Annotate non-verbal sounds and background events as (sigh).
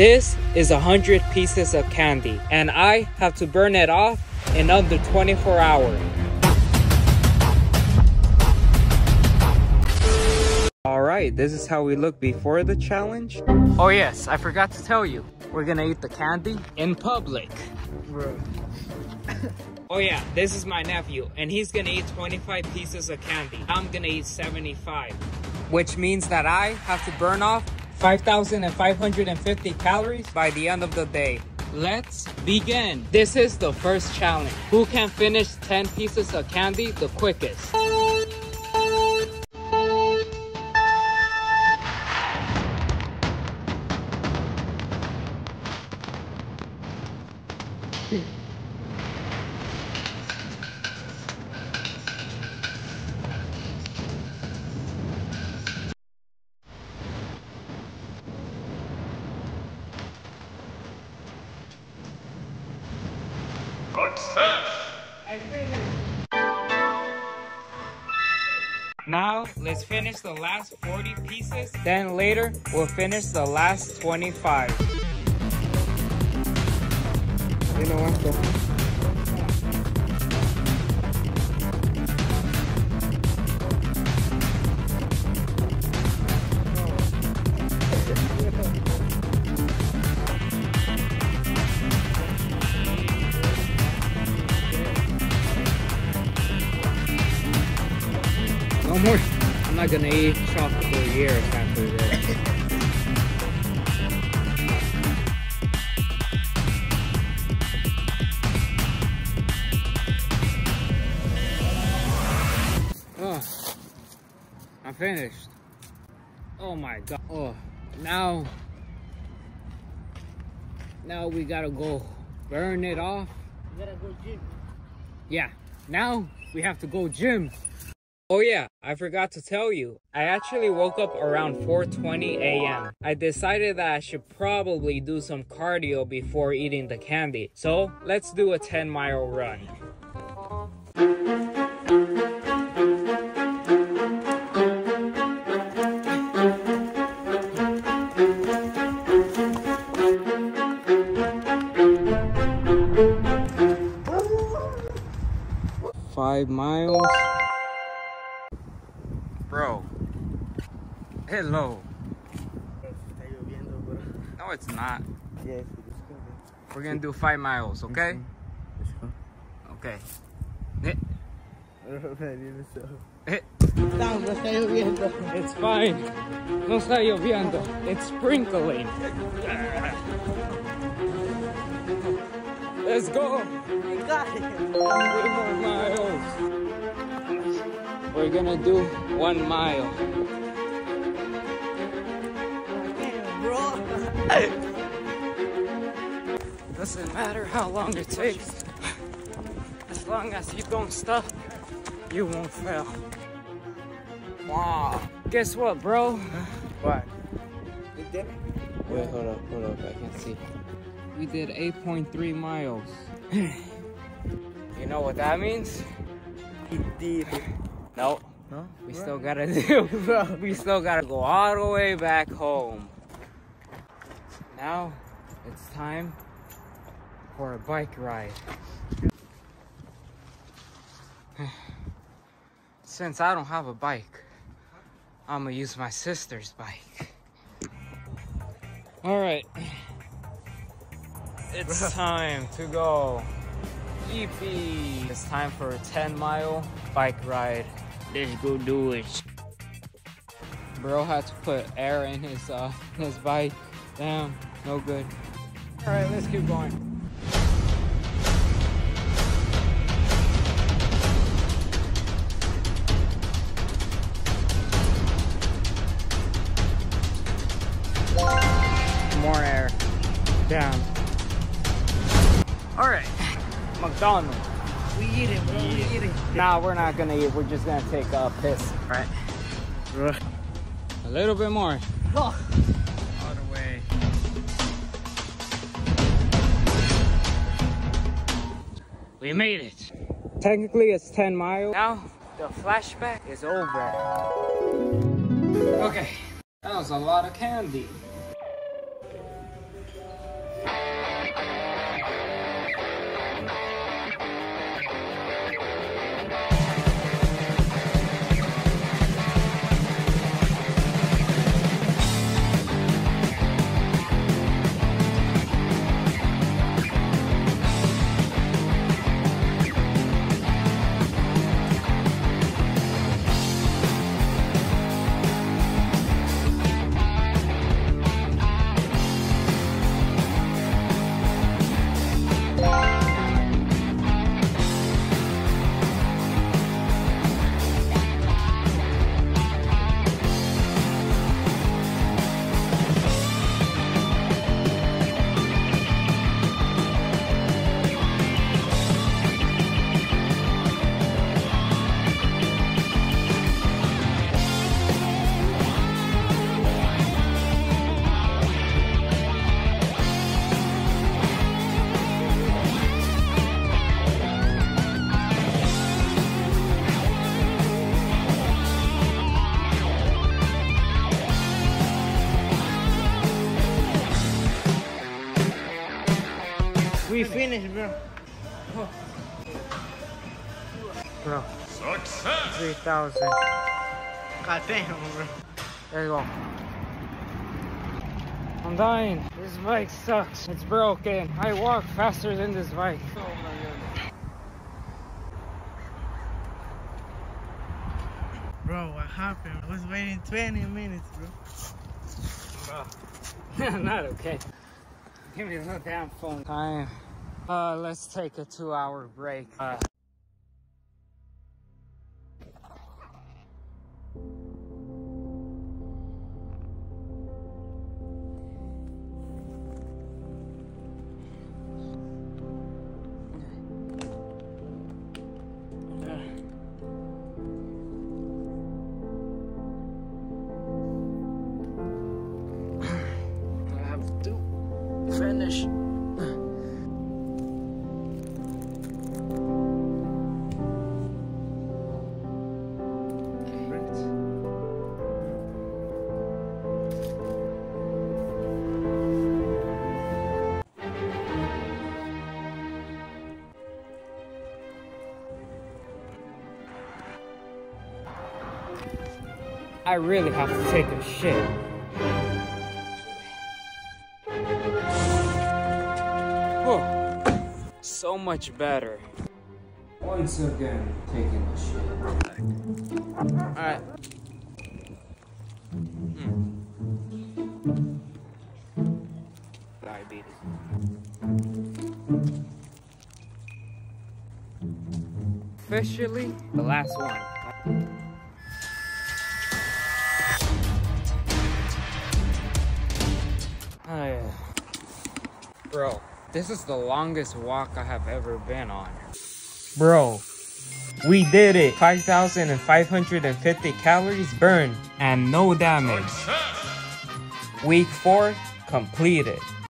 This is 100 pieces of candy, and I have to burn it off in under 24 hours. Alright, this is how we look before the challenge. Oh yes, I forgot to tell you. We're gonna eat the candy in public. (laughs) Oh yeah, this is my nephew, and he's gonna eat 25 pieces of candy. I'm gonna eat 75. Which means that I have to burn off 5,550 calories by the end of the day. Let's begin. This is the first challenge. Who can finish 10 pieces of candy the quickest? Now, let's finish the last 40 pieces. Then later, we'll finish the last 25. You know what? No more. I'm not gonna eat chocolate for years after this. (laughs) Oh, I'm finished. Oh my god. Oh, now, now we gotta go burn it off. You gotta go gym. Yeah, now we have to go gym. Oh yeah, I forgot to tell you. I actually woke up around 4:20 a.m. I decided that I should probably do some cardio before eating the candy. So, let's do a 10 mile run. Five miles. Bro. Hello. Está lloviendo, bro. No, it's not. Yes, it is good. We're gonna do five miles, okay? Let's go. Okay. Eh, eh, No, no está lloviendo. It's fine. No está lloviendo. It's sprinkling. Let's go. You got it. Three more miles. We're gonna do one mile. Damn, (laughs) bro. Doesn't matter how long it takes. As long as you don't stop, you won't fail. Wow. Guess what, bro? What? You did it? Wait, hold up, hold up. I can see. We did 8.3 miles. (sighs) you know what that means? Did it. No. We still gotta (laughs) do. we still gotta go all the way back home. Now it's time for a bike ride. (sighs) Since I don't have a bike, I'm gonna use my sister's bike. All right. It's (laughs) time to go. Yippee! It's time for a 10 mile bike ride. Let's go do it. Bro had to put air in his uh (laughs) his bike. Damn, no good. All right, let's keep going. More air. Down. All right, McDonald's. We eat it, bro. We eat it. Nah, we're not gonna eat. We're just gonna take a piss. Right. A little bit more. Oh. All the way. We made it. Technically, it's 10 miles. Now, the flashback is over. Okay, that was a lot of candy. We finished, bro. Bro, Success! 3,000. God damn, bro. There you go. I'm dying. This bike sucks. It's broken. I walk faster than this bike. Bro, what happened? I was waiting 20 minutes, bro. (laughs) Not okay. Give me the damn phone. Time. Uh, let's take a two-hour break. Uh, I really have to take a shit. Oh, so much better. Once again, taking a shit. Alright. Mm. Diabetes. Officially, the last one. Bro, this is the longest walk I have ever been on. Bro, we did it. 5,550 calories burned and no damage. Week 4 completed.